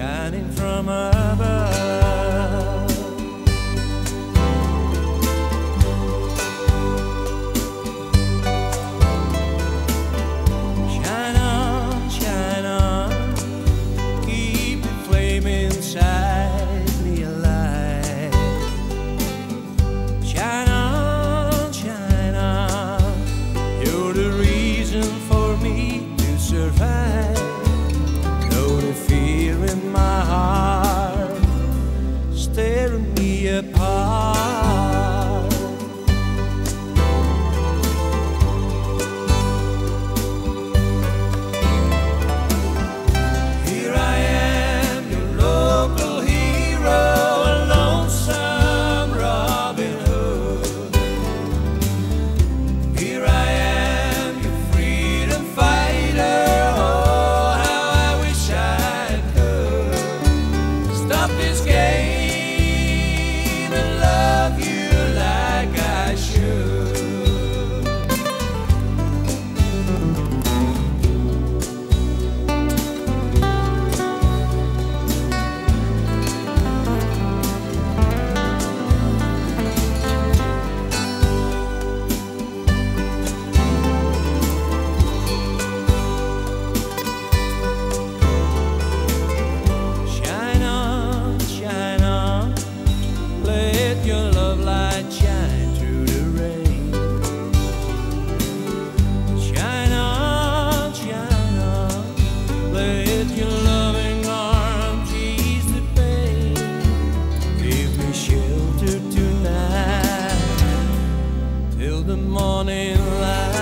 shining from above. Shine on, shine on, keep the flame inside me alive. Shine on, shine on, you're the reason for. apart. morning light.